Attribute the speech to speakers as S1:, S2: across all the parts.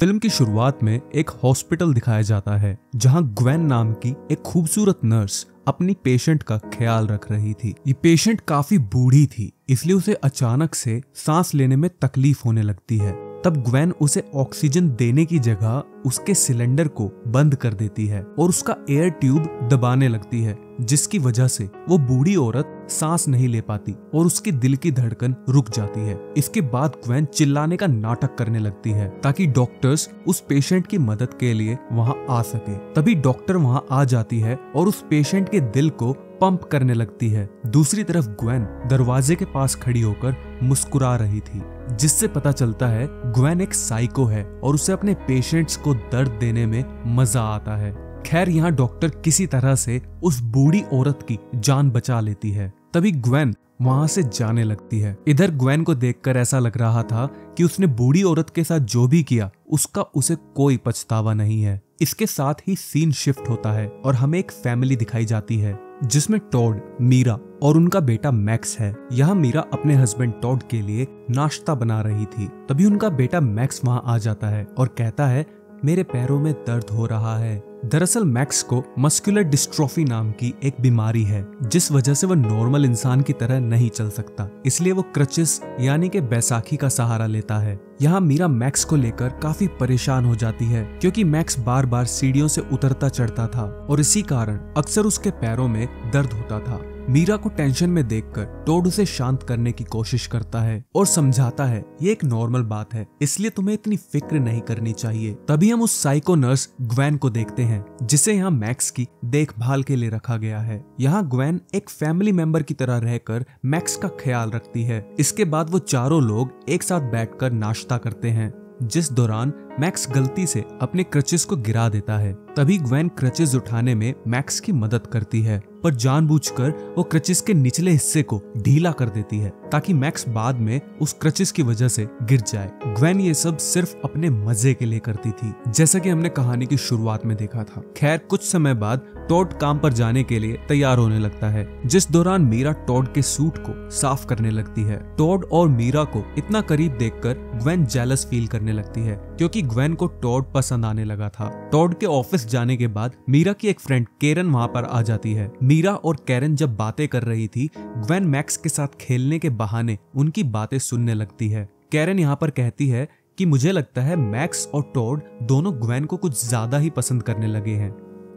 S1: Film की शुरुआत में एक हॉस्पिटल दिखाया जाता है, जहाँ ग्वेन नाम की एक खूबसूरत नर्स अपनी पेशेंट का ख्याल रख रही थी। ये पेशेंट काफ़ी बूढ़ी थी, इसलिए उसे अचानक से सांस लेने में तकलीफ़ होने लगती है। तब ग्वेन उसे ऑक्सीजन देने की जगह उसके सिलेंडर को बंद कर देती है और उसका एयर ट्यूब दबाने लगती है, जिसकी वजह से वो बूढ़ी औरत सांस नहीं ले पाती और उसके दिल की धड़कन रुक जाती है। इसके बाद ग्वेन चिल्लाने का नाटक करने लगती है, ताकि डॉक्टर्स उस पेशेंट की मदद के लिए वहाँ आ सके। तभी डॉक्टर वहाँ आ जाती है और उस पेशेंट के दिल को पंप करने लगती है। दूसरी तरफ़ ग्वेन दरवाजे के पास खड़ी होकर मुस्कुरा रही थी, जिससे पता चलता है ग्वेन एक साइको है और उसे अपने पेशेंट्स को दर्द देने में मज़ा आता है। खैर, यहाँ डॉक्टर किसी तरह से उस बूढ़ी औरत की जान बचा लेती है। तभी ग्वेन वहाँ से जाने लगती है। इधर ग्वेन को देखकर ऐसा लग रहा था कि उसने बूढ़ी औरत के साथ जो भी किया, उसका उसे कोई पछतावा नहीं है। इसके साथ ही सीन शिफ्ट होता है और हमें एक फैमिली दिखाई जाती है, जिसमें टॉड, मीरा और उनका बेटा मैक्स है। यहाँ मीरा अपने हस्बैंड टॉड के लिए नाश्ता बना रही थी। तभी उनका बेटा मैक्स वहाँ आ जाता है और कहता है मेरे पैरों में दर्द हो रहा है। दरअसल मैक्स को मस्कुलर डिस्ट्रोफी नाम की एक बीमारी है, जिस वजह से वो नॉर्मल इंसान की तरह नहीं चल सकता। इसलिए वो क्रचिस, यानी कि बैसाखी का सहारा लेता है। यहाँ मीरा मैक्स को लेकर काफ़ी परेशान हो जाती है, क्योंकि मैक्स बार बार सीढ़ियों से उतरता चढ़ता था, और इसी कारण अक्सर उसके पैरों में दर्द होता था। मीरा को टेंशन में देखकर टोड उसे शांत करने की कोशिश करता है और समझाता है, ये एक नॉर्मल बात है, इसलिए तुम्हें इतनी फ़िक्र नहीं करनी चाहिए। तभी हम उस साइको नर्स ग्वैन को देखते हैं, जिसे यहाँ मैक्स की देखभाल के लिए रखा गया है। यहाँ ग्वैन एक फैमिली मेंबर की तरह रहकर मैक्स का ख्याल रखती है। इसके बाद वो चारों लोग एक साथ बैठकर नाश्ता करते हैं। जिस दौरान मैक्स गलती से अपने क्रचेस को गिरा देता है। तभी ग्वेन क्रचेस उठाने में मैक्स की मदद करती है, पर जानबूझकर वो क्रचिस के निचले हिस्से को ढीला कर देती है, ताकि मैक्स बाद में उस क्रचिस की वजह से गिर जाए। ग्वेन ये सब सिर्फ़ अपने मज़े के लिए करती थी, जैसा कि हमने कहानी की शुरुआत में देखा था। खैर, कुछ समय बाद टॉड काम पर जाने के लिए तैयार होने लगता है, जिस दौरान मीरा टॉड के सूट को साफ़ करने लगती है। टॉड और मीरा को इतना करीब देखकर ग्वेन जेलस फील करने लगती है, क्योंकि ग्वेन को टॉड पसंद आने लगा था। टॉड के ऑफ़िस जाने के बाद मीरा की एक फ्रेंड केरन वहाँ पर आ जाती है। मीरा और केरन जब बातें कर रही थी, ग्वेन मैक्स के साथ खेलने के बहाने उनकी बातें सुनने लगती है। केरन यहाँ पर कहती है कि मुझे लगता है मैक्स और टॉड दोनों ग्वेन को कुछ ज़्यादा ही पसंद करने लगे हैं।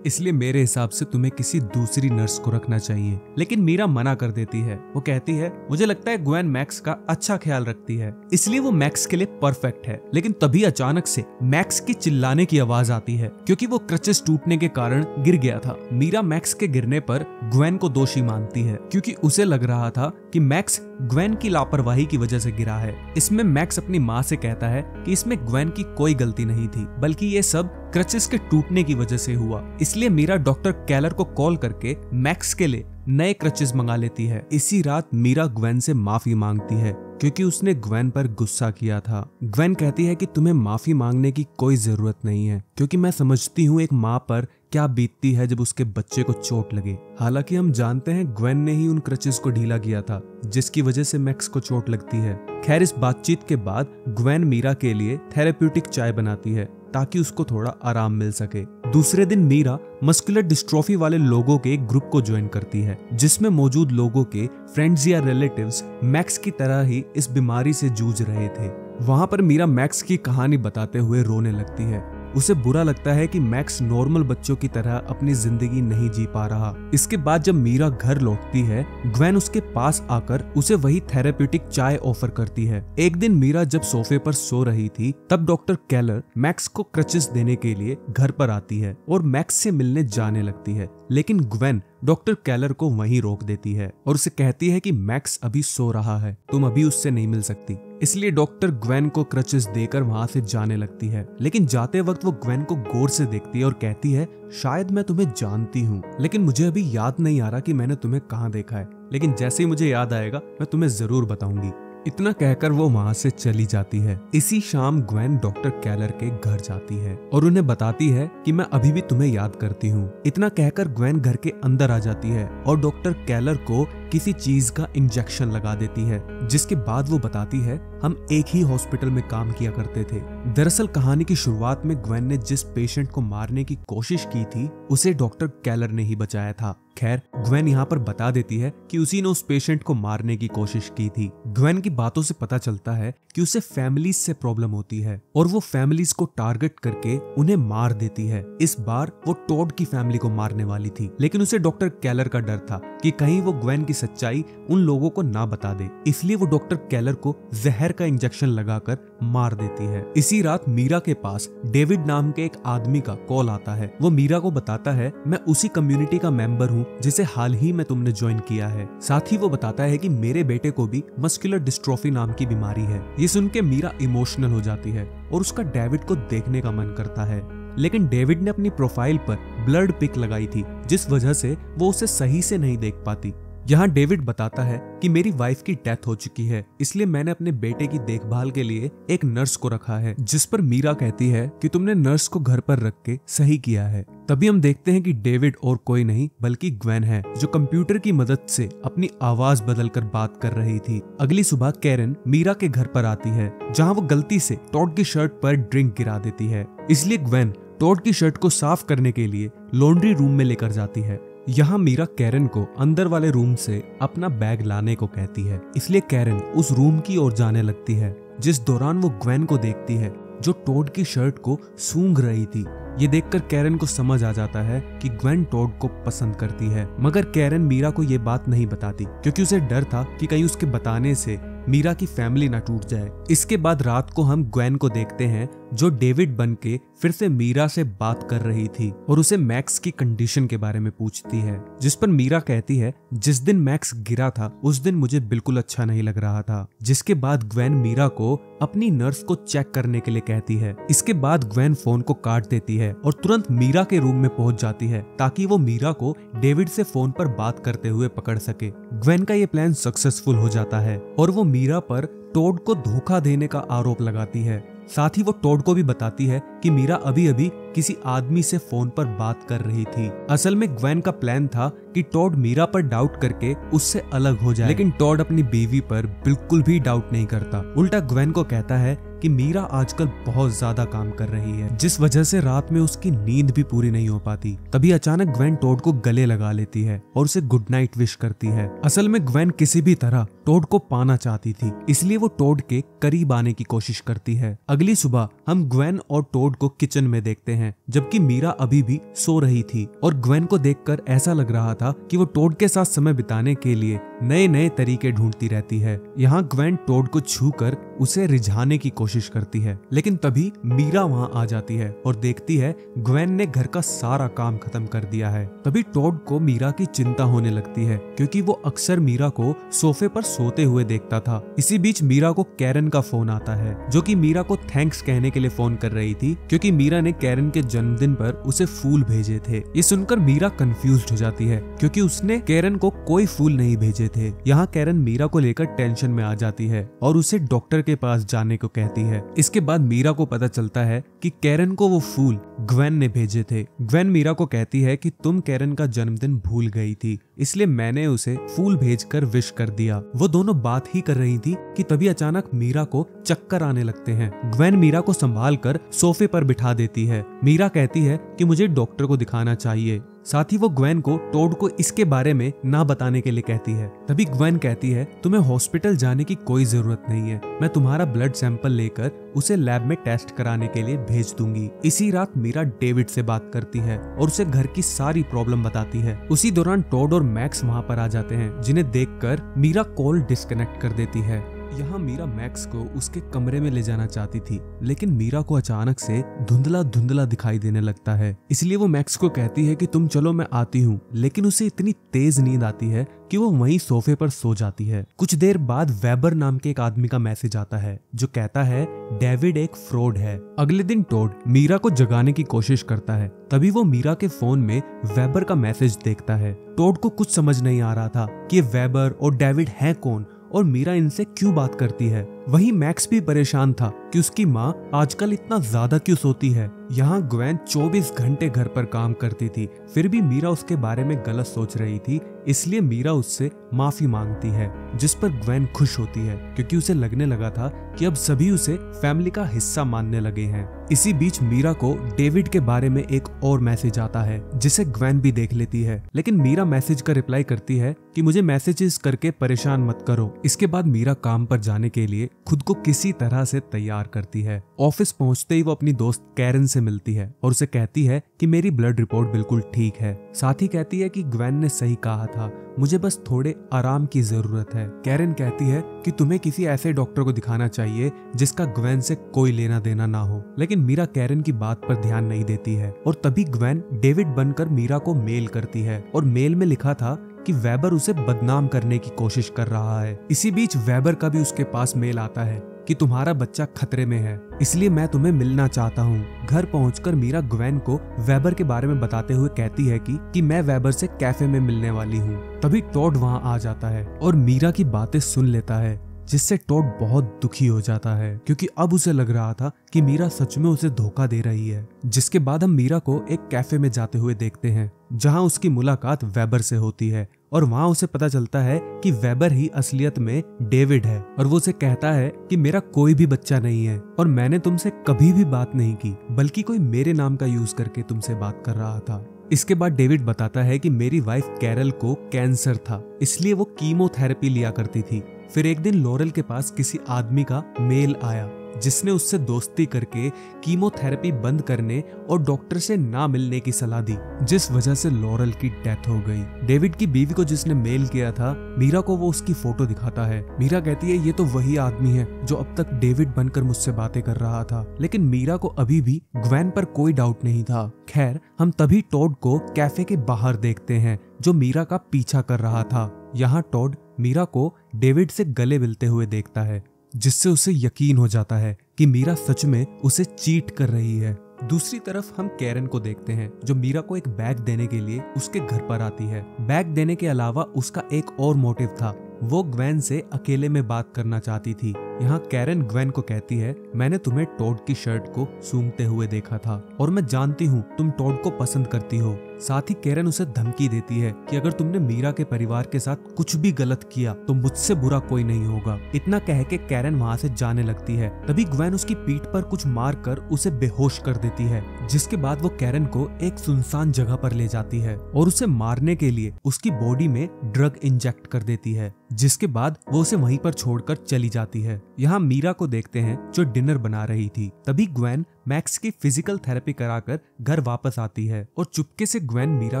S1: इसलिए मेरे हिसाब से तुम्हें किसी दूसरी नर्स को रखना चाहिए। लेकिन मीरा मना कर देती है। वो कहती है, मुझे लगता है ग्वेन मैक्स का अच्छा ख्याल रखती है। इसलिए वो मैक्स के लिए परफेक्ट है। लेकिन तभी अचानक से मैक्स की चिल्लाने की आवाज़ आती है, क्योंकि वो क्रचेस टूटने के कारण गिर गया था। मीरा मैक्स के गिरने पर ग्वेन को दोषी मानती है, क्योंकि उसे लग रहा था कि मैक्स ग्वेन की लापरवाही की वजह से गिरा है। इसमें मैक्स अपनी माँ से कहता है कि इसमें ग्वेन की कोई गलती नहीं थी, बल्कि ये सब क्रचेस के टूटने की वजह से हुआ। इसलिए मीरा डॉक्टर कैलर को कॉल करके मैक्स के लिए नए क्रचेस मंगा लेती है। इसी रात मीरा ग्वेन से माफ़ी मांगती है, क्योंकि उसने ग्वेन पर गुस्सा किया था। ग्वेन कहती है कि तुम्हें माफ़ी मांगने की कोई ज़रूरत नहीं है, क्योंकि मैं समझती हूँ एक माँ पर क्या बीतती है जब उसके बच्चे को चोट लगे। हालाँकि हम जानते हैं ग्वेन ने ही उन क्रचेस को ढीला किया था, जिसकी वजह से मैक्स को चोट लगती है। खैर, इस बातचीत के बाद ग्वेन मीरा के लिए थेरेप्यूटिक चाय बनाती है। ताकि उसको थोड़ा आराम मिल सके। दूसरे दिन मीरा मस्कुलर डिस्ट्रॉफी वाले लोगों के एक ग्रुप को ज्वाइन करती है, जिसमें मौजूद लोगों के फ्रेंड्स या रिलेटिव्स मैक्स की तरह ही इस बीमारी से जूझ रहे थे। वहाँ पर मीरा मैक्स की कहानी बताते हुए रोने लगती है। उसे बुरा लगता है कि मैक्स नॉर्मल बच्चों की तरह अपनी ज़िंदगी नहीं जी पा रहा। इसके बाद जब मीरा घर लौटती है, ग्वेन उसके पास आकर उसे वही थेरेप्यूटिक चाय ऑफ़र करती है। एक दिन मीरा जब सोफे पर सो रही थी, तब डॉक्टर कैलर मैक्स को क्रचेस देने के लिए घर पर आती है और मैक्स से मिलने जाने लगती है। लेकिन ग्वेन डॉक्टर कैलर को वहीं रोक देती है और उसे कहती है कि मैक्स अभी सो रहा है, तुम अभी उससे नहीं मिल सकती। इसलिए डॉक्टर ग्वेन को क्रचेस देकर वहाँ से जाने लगती है, लेकिन जाते वक्त वो ग्वेन को गौर से देखती है और कहती है, शायद मैं तुम्हें जानती हूँ, लेकिन मुझे अभी याद नहीं आ रहा कि मैंने तुम्हें कहाँ देखा है, लेकिन जैसे ही मुझे याद आएगा, मैं तुम्हें ज़रूर बताऊँगी। इतना कहकर वो वहाँ से चली जाती है। इसी शाम ग्वेन डॉक्टर कैलर के घर जाती है और उन्हें बताती है कि मैं अभी भी तुम्हें याद करती हूँ। इतना कहकर ग्वेन घर के अंदर आ जाती है और डॉक्टर कैलर को किसी चीज़ का इंजेक्शन लगा देती है, जिसके बाद वो बताती है, हम एक ही हॉस्पिटल में काम किया करते थे। दरअसल कहानी की शुरुआत में ग्वेन ने जिस पेशेंट को मारने की कोशिश की थी, उसे डॉक्टर कैलर ने ही बचाया था। खैर ग्वेन यहाँ पर बता देती है कि उसी ने उस पेशेंट को मारने की कोशिश की थी। ग्वेन की बातों से पता चलता है कि उसे फैमिलीज़ से प्रॉब्लम होती है और वो फैमिलीज़ को टारगेट करके उन्हें मार देती है। इस बार वो टॉड की फैमिली को मारने वाली थी, लेकिन उसे डॉक्टर कैलर का डर था कि कहीं वो ग्वेन की सच्चाई उन लोगों को ना बता दे। इसलिए वो डॉक्टर कैलर को जहर का इंजेक्शन लगाकर मार देती है। इसी रात मीरा के पास डेविड नाम के एक आदमी का कॉल आता है। वो मीरा को बताता है, मैं उसी कम्युनिटी का मेंबर हूँ, जिसे हाल ही में तुमने ज्वाइन किया है। साथ ही वो बताता है कि मेरे बेटे को भी मस्कुलर डिस्ट्रोफी नाम की बीमारी है। ये सुन के मीरा इमोशनल हो जाती है और उसका डेविड को देखने का मन करता है। लेकिन डेविड ने अपनी प्रोफ़ाइल पर ब्लड पिक लगाई थी, जिस वजह से वो उसे सही से नहीं देख पाती। यहाँ डेविड बताता है कि मेरी वाइफ की डेथ हो चुकी है, इसलिए मैंने अपने बेटे की देखभाल के लिए एक नर्स को रखा है, जिस पर मीरा कहती है कि तुमने नर्स को घर पर रख के सही किया है। तभी हम देखते हैं कि डेविड और कोई नहीं, बल्कि ग्वेन है, जो कंप्यूटर की मदद से अपनी आवाज़ बदल कर बात कर रही थी। अगली सुबह कैरन मीरा के घर पर आती है, जहाँ वो गलती से टॉड की शर्ट पर ड्रिंक गिरा देती है। इसलिए ग्वेन टॉड की शर्ट को साफ़ करने के लिए लॉन्ड्री रूम में लेकर जाती है। यहाँ मीरा कैरन को अंदर वाले रूम से अपना बैग लाने को कहती है। इसलिए कैरन उस रूम की ओर जाने लगती है, जिस दौरान वो ग्वेन को देखती है, जो टोड की शर्ट को सूंघ रही थी। ये देखकर कैरन को समझ आ जाता है कि ग्वेन टोड को पसंद करती है। मगर कैरन मीरा को ये बात नहीं बताती, क्योंकि उसे डर था कि कहीं उसके बताने से मीरा की फैमिली ना टूट जाए। इसके बाद रात को हम ग्वेन को देखते हैं जो डेविड बन के फिर से मीरा से बात कर रही थी और उसे मैक्स की कंडीशन के बारे में पूछती है, जिस पर मीरा कहती है, जिस दिन मैक्स गिरा था, उस दिन मुझे बिल्कुल अच्छा नहीं लग रहा था। जिसके बाद ग्वेन मीरा को अपनी नर्स को चेक करने के लिए कहती है। इसके बाद ग्वेन फ़ोन को काट देती है और तुरंत मीरा के रूम में पहुँच जाती है, ताकि वो मीरा को डेविड से फ़ोन पर बात करते हुए पकड़ सके। ग्वेन का ये प्लान सक्सेसफुल हो जाता है और वो मीरा पर टोड को धोखा देने का आरोप लगाती है। साथ ही वो टोड को भी बताती है कि मीरा अभी अभी किसी आदमी से फ़ोन पर बात कर रही थी। असल में ग्वेन का प्लान था कि टॉड मीरा पर डाउट करके उससे अलग हो जाए। लेकिन टॉड अपनी बीवी पर बिल्कुल भी डाउट नहीं करता। उल्टा ग्वेन को कहता है कि मीरा आजकल बहुत ज़्यादा काम कर रही है। जिस वजह से रात में उसकी नींद भी पूरी नहीं हो पाती। तभी अचानक ग्वेन टोड को गले लगा लेती है और उसे गुड नाइट विश करती है। असल में ग्वेन किसी भी तरह टोड को पाना चाहती थी। इसलिए वो टोड के करीब आने की कोशिश करती है। अगली सुबह हम ग्वेन और टोड को किचन में देखते हैं। जबकि मीरा अभी भी सो रही थी और ग्वेन को देखकर ऐसा लग रहा था कि वो टोड के साथ समय बिताने के लिए नए नए तरीके ढूंढती रहती है। यहाँ ग्वेन टोड को छू कर उसे रिझाने की कोशिश करती है, लेकिन तभी मीरा वहाँ आ जाती है और देखती है ग्वेन ने घर का सारा काम खत्म कर दिया है। तभी टोड को मीरा की चिंता होने लगती है, क्योंकि वो अक्सर मीरा को सोफे पर सोते हुए देखता था। इसी बीच मीरा को कैरन का फ़ोन आता है, जो की मीरा को थैंक्स कहने के लिए फ़ोन कर रही थी, क्योंकि मीरा ने कैरन के जन्मदिन पर उसे फूल भेजे थे। ये सुनकर मीरा कंफ्यूज हो जाती है, क्योंकि उसने कैरन को कोई फूल नहीं भेजे थे। यहाँ कैरन मीरा को लेकर टेंशन में आ जाती है और उसे डॉक्टर के पास जाने को कहती है। इसके बाद मीरा को पता चलता है कि कैरन को वो फूल ग्वेन ने भेजे थे। ग्वेन मीरा को कहती है कि तुम कैरन का जन्मदिन भूल गई थी, इसलिए मैंने उसे फूल भेजकर विश कर दिया। वो दोनों बात ही कर रही थी कि तभी अचानक मीरा को चक्कर आने लगते हैं। ग्वेन मीरा को संभाल कर सोफे पर बिठा देती है। मीरा कहती है कि मुझे डॉक्टर को दिखाना चाहिए। साथ ही वो ग्वेन को, टोड को इसके बारे में ना बताने के लिए कहती है। तभी ग्वेन कहती है, तुम्हें हॉस्पिटल जाने की कोई ज़रूरत नहीं है। मैं तुम्हारा ब्लड सैंपल लेकर उसे लैब में टेस्ट कराने के लिए भेज दूँगी। इसी रात मीरा डेविड से बात करती है और उसे घर की सारी प्रॉब्लम बताती है। उसी दौरान टोड और मैक्स वहाँ पर आ जाते हैं, जिन्हें देखकर मीरा कॉल डिस्कनेक्ट कर देती है। यहाँ मीरा मैक्स को उसके कमरे में ले जाना चाहती थी, लेकिन मीरा को अचानक से धुंधला धुंधला दिखाई देने लगता है। इसलिए वो मैक्स को कहती है कि तुम चलो मैं आती हूँ, लेकिन उसे इतनी तेज नींद आती है कि वो वहीं सोफे पर सो जाती है। कुछ देर बाद वेबर नाम के एक आदमी का मैसेज आता है, जो कहता है, डेविड एक फ्रॉड है। अगले दिन टोड मीरा को जगाने की कोशिश करता है। तभी वो मीरा के फ़ोन में वेबर का मैसेज देखता है। टोड को कुछ समझ नहीं आ रहा था कि वेबर और डेविड है कौन और मीरा इनसे क्यों बात करती है? वहीं मैक्स भी परेशान था कि उसकी माँ आजकल इतना ज़्यादा क्यों सोती है? यहाँ ग्वैन 24 घंटे घर पर काम करती थी, फिर भी मीरा उसके बारे में गलत सोच रही थी, इसलिए मीरा उससे माफ़ी मांगती है, जिस पर ग्वैन खुश होती है, क्योंकि उसे लगने लगा था कि अब सभी उसे फैमिली का हिस्सा मानने लगे हैं। इसी बीच मीरा को डेविड के बारे में एक और मैसेज आता है, जिसे ग्वैन भी देख लेती है। लेकिन मीरा मैसेज का रिप्लाई करती है कि मुझे मैसेजेस करके परेशान मत करो। इसके बाद मीरा काम पर जाने के लिए खुद को किसी तरह से तैयार करती है। ऑफ़िस पहुँचते ही वो अपनी दोस्त कैरन से मिलती है और उसे कहती है कि मेरी ब्लड रिपोर्ट बिल्कुल ठीक है। साथ ही कहती है कि ग्वैन ने सही कहा था। मुझे बस थोड़े आराम की ज़रूरत है। कैरन कहती है कि तुम्हें किसी ऐसे डॉक्टर को दिखाना चाहिए जिसका ग्वैन से कोई लेना देना ना हो। लेकिन मीरा कैरन की बात पर ध्यान नहीं देती है। और तभी ग्वैन डेविड बनकर मीरा को मेल करती है। और मेल में लिखा था कि वेबर उसे बदनाम करने की कोशिश कर रहा है। इसी बीच वेबर का भी उसके पास मेल आता है कि तुम्हारा बच्चा खतरे में है, इसलिए मैं तुम्हें मिलना चाहता हूँ। घर पहुंचकर मीरा ग्वेन को वेबर के बारे में बताते हुए कहती है कि कि मैं वेबर से कैफ़े में मिलने वाली हूँ। तभी टॉड वहाँ आ जाता है और मीरा की बातें सुन लेता है, जिससे टॉड बहुत दुखी हो जाता है, क्योंकि अब उसे लग रहा था कि मीरा सच में उसे धोखा दे रही है। जिसके बाद हम मीरा को एक कैफ़े में जाते हुए देखते हैं, जहाँ उसकी मुलाकात वेबर से होती है और वहाँ उसे पता चलता है कि वेबर ही असलियत में डेविड है और वो उसे कहता है कि मेरा कोई भी बच्चा नहीं है और मैंने तुमसे कभी भी बात नहीं की, बल्कि कोई मेरे नाम का यूज़ करके तुमसे बात कर रहा था। इसके बाद डेविड बताता है कि मेरी वाइफ कैरल को कैंसर था, इसलिए वो कीमोथेरेपी लिया करती थी। फिर एक दिन लोरल के पास किसी आदमी का मेल आया। जिसने उससे दोस्ती करके कीमोथेरेपी बंद करने और डॉक्टर से ना मिलने की सलाह दी, जिस वजह से लॉरल की डेथ हो गई। डेविड की बीवी को जिसने मेल किया था, मीरा को वो उसकी फ़ोटो दिखाता है। मीरा कहती है, ये तो वही आदमी है जो अब तक डेविड बनकर मुझसे बातें कर रहा था, लेकिन मीरा को अभी भी ग्वैन पर कोई डाउट नहीं था। खैर, हम तभी टॉड को कैफ़े के बाहर देखते हैं, जो मीरा का पीछा कर रहा था। यहाँ टॉड मीरा को डेविड से गले मिलते हुए देखता है। जिससे उसे यकीन हो जाता है कि मीरा सच में उसे चीट कर रही है। दूसरी तरफ़ हम कैरन को देखते हैं, जो मीरा को एक बैग देने के लिए उसके घर पर आती है। बैग देने के अलावा उसका एक और मोटिव था, वो ग्वेन से अकेले में बात करना चाहती थी। यहाँ कैरन ग्वेन को कहती है, मैंने तुम्हें टोड की शर्ट को सूंघते हुए देखा था, और मैं जानती हूँ तुम टोड को पसंद करती हो। साथ ही कैरन उसे धमकी देती है कि अगर तुमने मीरा के परिवार के साथ कुछ भी गलत किया तो मुझसे बुरा कोई नहीं होगा। इतना कह के कैरन वहाँ से जाने लगती है। तभी ग्वेन उसकी पीठ पर कुछ मार कर उसे बेहोश कर देती है, जिसके बाद वो कैरन को एक सुनसान जगह पर ले जाती है और उसे मारने के लिए उसकी बॉडी में ड्रग इंजेक्ट कर देती है, जिसके बाद वो उसे वहीं पर छोड़कर चली जाती है। यहाँ मीरा को देखते हैं जो डिनर बना रही थी। तभी ग्वेन मैक्स की फ़िज़िकल थेरेपी कराकर घर वापस आती है और चुपके से ग्वेन मीरा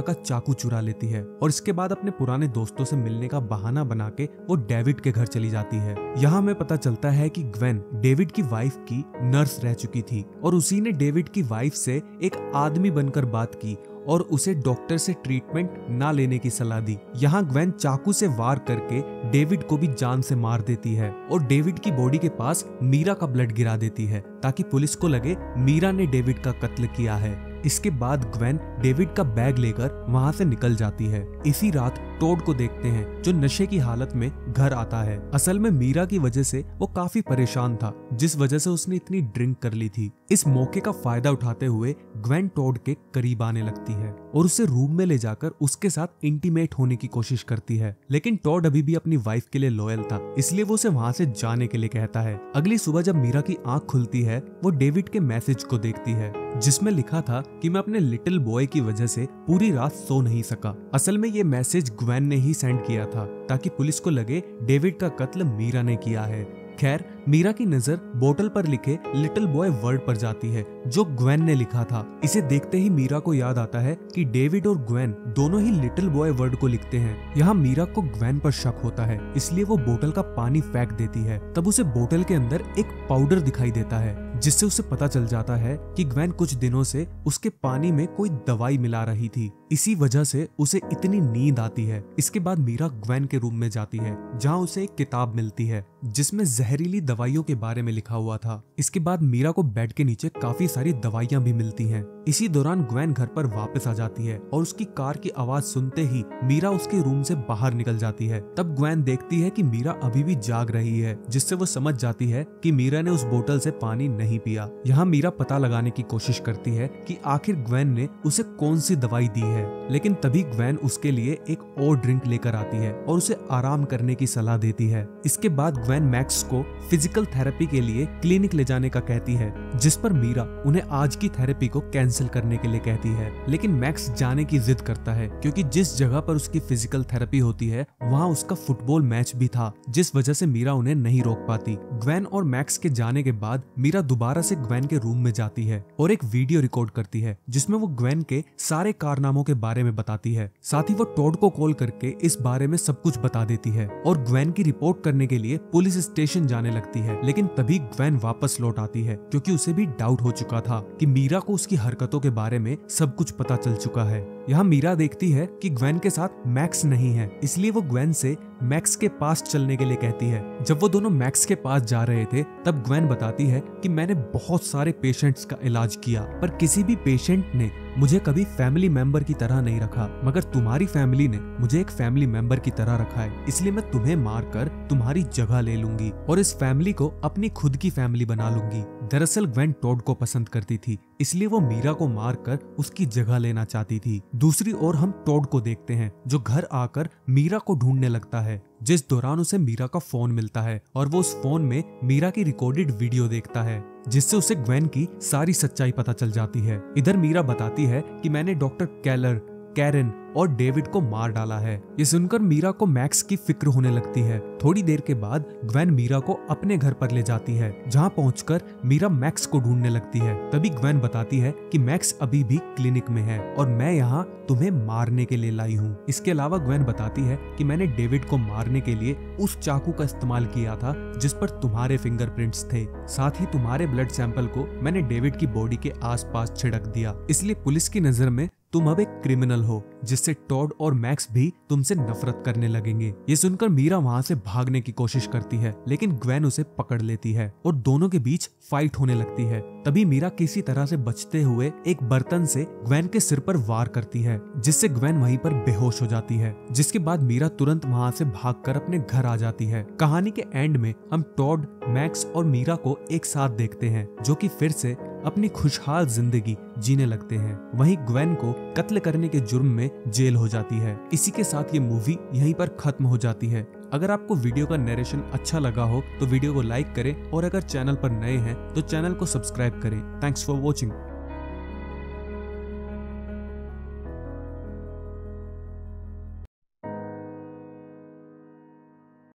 S1: का चाकू चुरा लेती है और इसके बाद अपने पुराने दोस्तों से मिलने का बहाना बना के वो डेविड के घर चली जाती है। यहाँ हमें पता चलता है कि ग्वेन डेविड की वाइफ की नर्स रह चुकी थी और उसी ने डेविड की वाइफ से एक आदमी बनकर बात की और उसे डॉक्टर से ट्रीटमेंट ना लेने की सलाह दी। यहाँ ग्वेन चाकू से वार करके डेविड को भी जान से मार देती है और डेविड की बॉडी के पास मीरा का ब्लड गिरा देती है ताकि पुलिस को लगे मीरा ने डेविड का कत्ल किया है। इसके बाद ग्वेन डेविड का बैग लेकर वहाँ से निकल जाती है। इसी रात टोड को देखते हैं, जो नशे की हालत में घर आता है। असल में मीरा की वजह से वो काफ़ी परेशान था, जिस वजह से उसने इतनी ड्रिंक कर ली थी। इस मौके का फ़ायदा उठाते हुए ग्वेन टोड के करीब आने लगती है और उसे रूम में ले जाकर उसके साथ इंटीमेट होने की कोशिश करती है। लेकिन टॉड अभी भी अपनी वाइफ के लिए लॉयल था, इसलिए वो उसे वहाँ से जाने के लिए कहता है। अगली सुबह जब मीरा की आँख खुलती है, वो डेविड के मैसेज को देखती है, जिसमें लिखा था कि मैं अपने लिटिल बॉय की वजह से पूरी रात सो नहीं सका। असल में ये मैसेज ग्वेन ने ही सेंड किया था, ताकि पुलिस को लगे डेविड का कत्ल मीरा ने किया है। खैर मीरा की नज़र बोतल पर लिखे लिटिल बॉय वर्ड पर जाती है, जो ग्वेन ने लिखा था। इसे देखते ही मीरा को याद आता है कि डेविड और ग्वेन दोनों ही लिटिल बॉय वर्ड को लिखते हैं। यहाँ मीरा को ग्वेन पर शक होता है, इसलिए वो बोतल का पानी फेंक देती है। तब उसे बोतल के अंदर एक पाउडर दिखाई देता है, जिससे उसे पता चल जाता है कि ग्वेन कुछ दिनों से उसके पानी में कोई दवाई मिला रही थी। इसी वजह से उसे इतनी नींद आती है। इसके बाद मीरा ग्वेन के रूम में जाती है, जहाँ उसे एक किताब मिलती है, जिसमें जहरीली दवाइयों के बारे में लिखा हुआ था। इसके बाद मीरा को बेड के नीचे काफ़ी सारी दवाइयाँ भी मिलती हैं। इसी दौरान ग्वेन घर पर वापस आ जाती है और उसकी कार की आवाज़ सुनते ही मीरा उसके रूम से बाहर निकल जाती है। तब ग्वेन देखती है कि मीरा अभी भी जाग रही है, जिससे वो समझ जाती है कि मीरा ने उस बोतल से पानी नहीं पिया। यहाँ मीरा पता लगाने की कोशिश करती है कि आखिर ग्वेन ने उसे कौन सी दवाई दी है। लेकिन तभी ग्वेन उसके लिए एक और ड्रिंक लेकर आती है और उसे आराम करने की सलाह देती है। इसके बाद ग्वेन मैक्स को फ़िज़िकल थेरेपी के लिए क्लिनिक ले जाने का कहती है, जिस पर मीरा उन्हें आज की थेरेपी को कैंसिल करने के लिए कहती है। लेकिन मैक्स जाने की जिद करता है, क्योंकि जिस जगह पर उसकी फ़िज़िकल थेरेपी होती है, वहाँ उसका फुटबॉल मैच भी था, जिस वजह से मीरा उन्हें नहीं रोक पाती। ग्वेन और मैक्स के जाने के बाद मीरा दोबारा से ग्वेन के रूम में जाती है और एक वीडियो रिकॉर्ड करती है, जिसमें वो ग्वेन के सारे कारनामों के बारे में बताती है। साथ ही वो टोड को कॉल करके इस बारे में सब कुछ बता देती है और ग्वेन की रिपोर्ट करने के लिए पुलिस स्टेशन जाने लगती है। लेकिन तभी ग्वेन वापस लौट आती है, क्योंकि उसे भी डाउट हो चुका था कि मीरा को उसकी हरकतों के बारे में सब कुछ पता चल चुका है। यहाँ मीरा देखती है कि ग्वेन के साथ मैक्स नहीं है, इसलिए वो ग्वेन से मैक्स के पास चलने के लिए कहती है। जब वो दोनों मैक्स के पास जा रहे थे, तब ग्वेन बताती है कि मैंने बहुत सारे पेशेंट्स का इलाज किया, पर किसी भी पेशेंट ने मुझे कभी फैमिली मेंबर की तरह नहीं रखा, मगर तुम्हारी फैमिली ने मुझे एक फैमिली मेंबर की तरह रखा है। इसलिए मैं तुम्हें मारकर तुम्हारी जगह ले लूँगी और इस फैमिली को अपनी खुद की फैमिली बना लूँगी। दरअसल ग्वेन टॉड को पसंद करती थी, इसलिए वो मीरा को मारकर उसकी जगह लेना चाहती थी। दूसरी ओर हम टॉड को देखते हैं, जो घर आकर मीरा को ढूँढने लगता है। जिस दौरान उसे मीरा का फ़ोन मिलता है और वो उस फ़ोन में मीरा की रिकॉर्डेड वीडियो देखता है, जिससे उसे ग्वेन की सारी सच्चाई पता चल जाती है। इधर मीरा बताती है कि मैंने डॉक्टर कैलर कैरन और डेविड को मार डाला है। ये सुनकर मीरा को मैक्स की फ़िक्र होने लगती है। थोड़ी देर के बाद ग्वेन मीरा को अपने घर पर ले जाती है, जहाँ पहुंचकर मीरा मैक्स को ढूँढने लगती है। तभी ग्वेन बताती है कि मैक्स अभी भी क्लिनिक में है और मैं यहाँ तुम्हें मारने के लिए लाई हूँ। इसके अलावा ग्वेन बताती है कि मैंने डेविड को मारने के लिए उस चाकू का इस्तेमाल किया था, जिस पर तुम्हारे फिंगरप्रिंट्स थे। साथ ही तुम्हारे ब्लड सैंपल को मैंने डेविड की बॉडी के आसपास छिड़क दिया। इसलिए पुलिस की नज़र में तुम अब एक क्रिमिनल हो, जिससे टॉड और मैक्स भी तुमसे नफरत करने लगेंगे। ये सुनकर मीरा वहाँ से भागने की कोशिश करती है, लेकिन ग्वेन उसे पकड़ लेती है और दोनों के बीच फाइट होने लगती है। तभी मीरा किसी तरह से बचते हुए एक बर्तन से ग्वेन के सिर पर वार करती है, जिससे ग्वेन वहीं पर बेहोश हो जाती है, जिसके बाद मीरा तुरंत वहाँ से भागकर अपने घर आ जाती है। कहानी के एंड में हम टॉड, मैक्स और मीरा को एक साथ देखते हैं, जो कि फिर से अपनी खुशहाल ज़िंदगी जीने लगते हैं। वहीं ग्वेन को कत्ल करने के जुर्म में जेल हो जाती है। इसी के साथ ये मूवी यहीं पर खत्म हो जाती है। अगर आपको वीडियो का नरेशन अच्छा लगा हो तो वीडियो को लाइक करें और अगर चैनल पर नए हैं तो चैनल को सब्सक्राइब करें। Thanks for watching